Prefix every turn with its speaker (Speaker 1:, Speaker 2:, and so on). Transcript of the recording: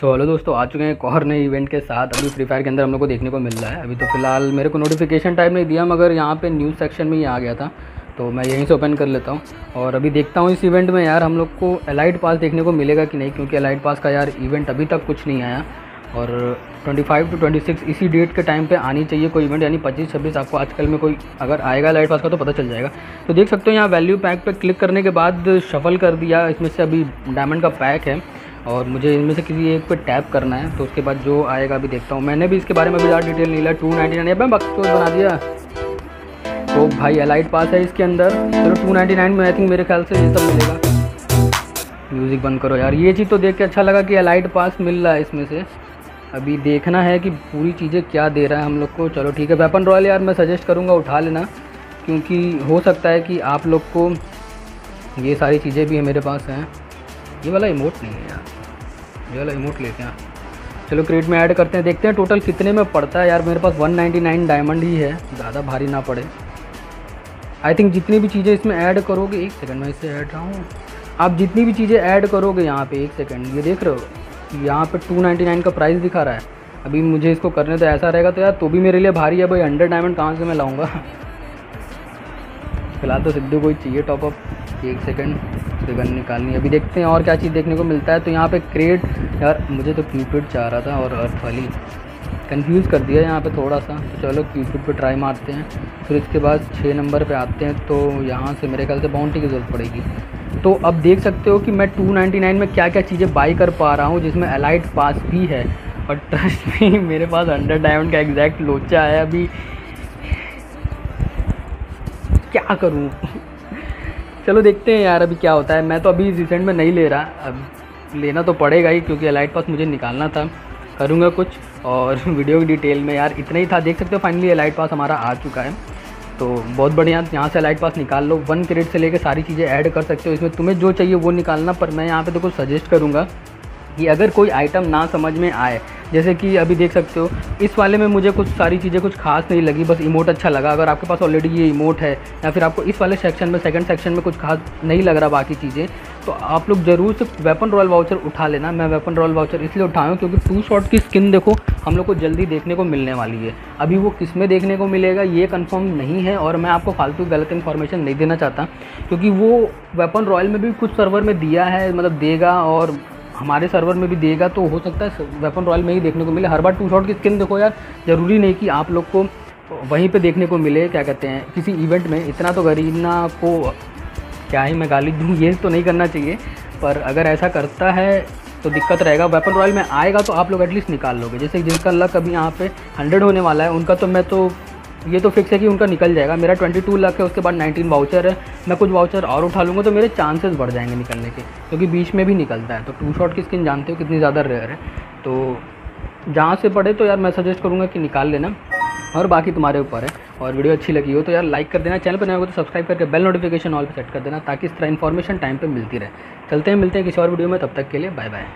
Speaker 1: So hello दोस्तों, आ चुके हैं एक और नए इवेंट के साथ। अभी फ्री फायर के अंदर हम लोग को देखने को मिल रहा है। अभी तो फ़िलहाल मेरे को नोटिफिकेशन टाइप नहीं दिया, मगर यहाँ पे न्यूज़ सेक्शन में ही आ गया था। तो मैं यहीं से ओपन कर लेता हूँ। और अभी देखता हूँ इस इवेंट में यार हम लोग को एलाइट पास देखने को मिलेगा कि नहीं, क्योंकि एलाइट पास का यार इवेंट अभी तक कुछ नहीं आया। और 25 टू 26 इसी डेट के टाइम पे आनी चाहिए कोई इवेंट यानी 25 26 आपको आजकल में कोई अगर आएगा लाइट पास का तो पता चल जाएगा। तो देख सकते हो यहाँ वैल्यू पैक पे क्लिक करने के बाद शफल कर दिया। इसमें से अभी डायमंड का पैक है। और मुझे इनमें से किसी एक पे टैप करना है तो उसके बाद जो आएगा अभी देखता हूँ। मैंने भी इसके बारे में अभी ज़्यादा डिटेल नहीं लिया टू नाइन्टी नाइन मैं बक्सोज बना दिया। तो भाई अलाइट पास है इसके अंदर। चलो टू नाइन्टी नाइन में आई थिंक मेरे ख्याल से ये सब मिलेगा। म्यूज़िक बंद करो यार। ये चीज़ तो देख के अच्छा लगा कि अलाइट पास मिल रहा है इसमें से। अभी देखना है कि पूरी चीज़ें क्या दे रहा है हम लोग को। चलो ठीक है वेपन रॉयल यार मैं सजेस्ट करूँगा, उठा लेना। क्योंकि हो सकता है कि आप लोग को ये सारी चीज़ें भी मेरे पास हैं। ये वाला इमोट नहीं है यार। ये वाला इमोट लेते हैं। चलो क्रेट में ऐड करते हैं। देखते हैं टोटल कितने में पड़ता है यार। मेरे पास 199 डायमंड ही है। ज़्यादा भारी ना पड़े। आई थिंक जितनी भी चीज़ें इसमें ऐड करोगे, एक सेकंड मैं इसे ऐड रहा हूँ। आप जितनी भी चीज़ें ऐड करोगे यहाँ पे, एक सेकंड ये देख रहे हो यहाँ पे 299 का प्राइस दिखा रहा है। अभी मुझे इसको करने तो ऐसा रहेगा तो यार तो भी मेरे लिए भारी है। भाई हंड्रेड डायमंड कहाँ से मैं लाऊँगा? फ़िलहाल तो सिद्धू कोई चाहिए टॉपअप एक सेकंड से गन निकालनी अभी देखते हैं और क्या चीज़ देखने को मिलता है। तो यहाँ पे क्रेट, यार, मुझे तो क्यूपिड चाह रहा था और अर्थ वाली। कंफ्यूज कर दिया यहाँ पे थोड़ा सा तो चलो क्यूपिड पे ट्राई मारते हैं। फिर इसके बाद छः नंबर पे आते हैं तो यहाँ से मेरे ख्याल से बाउंड्री की ज़रूरत पड़ेगी। तो अब देख सकते हो कि मैं 299 में क्या क्या चीज़ें बाई कर पा रहा हूँ, जिसमें अलाइट पास भी है। और ट्रस्ट में मेरे पास अंडर डायमंड का एग्जैक्ट लोचा है अभी। क्या करूँ? चलो देखते हैं यार अभी क्या होता है। मैं तो अभी रिसेंट में नहीं ले रहा। अब लेना तो पड़ेगा ही, क्योंकि अलाइट पास मुझे निकालना था। करूँगा कुछ, और वीडियो की डिटेल में यार इतना ही था। देख सकते हो फाइनली अलाइट पास हमारा आ चुका है। तो बहुत बढ़िया, यहाँ से अलाइट पास निकाल लो। वन क्रेड से लेकर सारी चीज़ें ऐड कर सकते हो। इसमें तुम्हें जो चाहिए वो निकालना, पर मैं यहाँ पर तो कुछ सजेस्ट करूँगा। कि अगर कोई आइटम ना समझ में आए, जैसे कि अभी देख सकते हो, इस वाले में मुझे कुछ सारी चीज़ें कुछ खास नहीं लगी, बस इमोट अच्छा लगा। अगर आपके पास ऑलरेडी ये इमोट है, या फिर आपको इस वाले सेक्शन में सेकंड सेक्शन में कुछ खास नहीं लग रहा बाकी चीज़ें तो आप लोग ज़रूर से वेपन रॉयल वाउचर उठा लेना। मैं वेपन रॉयल वाउचर इसलिए उठाऊँ क्योंकि टू शॉट की स्किन देखो, हम लोग को जल्दी देखने को मिलने वाली है। अभी वो किसमें देखने को मिलेगा, ये कन्फर्म नहीं है और मैं आपको फालतू गलत इन्फॉर्मेशन नहीं देना चाहता, क्योंकि वो वेपन रॉयल में भी कुछ सर्वर में दिया है मतलब देगा और हमारे सर्वर में भी देगा तो हो सकता है वेपन रॉयल में ही देखने को मिले। हर बार टू शॉट की स्किन देखो यार, ज़रूरी नहीं कि आप लोग को वहीं पे देखने को मिले, क्या कहते हैं, किसी इवेंट में। इतना तो गरीबना को क्या ही मैं गाली दूँ, ये तो नहीं करना चाहिए। पर अगर ऐसा करता है तो दिक्कत रहेगा। वेपन रॉयल में आएगा तो आप लोग एटलीस्ट निकाल लोगे। जैसे जिनका लक अभी यहाँ पे हंड्रेड होने वाला है, उनका तो मैं तो ये तो फिक्स है कि उनका निकल जाएगा। मेरा 22 लाख है, उसके बाद 19 वाउचर है। मैं कुछ वाउचर और उठा लूँगा तो मेरे चांसेस बढ़ जाएँगे निकलने के, क्योंकि बीच में भी निकलता है। तो टू शॉट की स्किन जानते हो कितनी ज़्यादा रेयर है। तो जहाँ से पड़े तो यार मैं सजेस्ट करूँगा कि निकाल लेना और बाकी तुम्हारे ऊपर है। और वीडियो अच्छी लगी हो तो यार लाइक कर देना। चैनल पर नया हो तो सब्सक्राइब करके बेल नोटिफिकेशन ऑल पर सेट कर देना, ताकि इस तरह इन्फॉर्मेशन टाइम पर मिलती रहे। चलते हैं, मिलते हैं किसी और वीडियो में, तब तक के लिए बाय बाय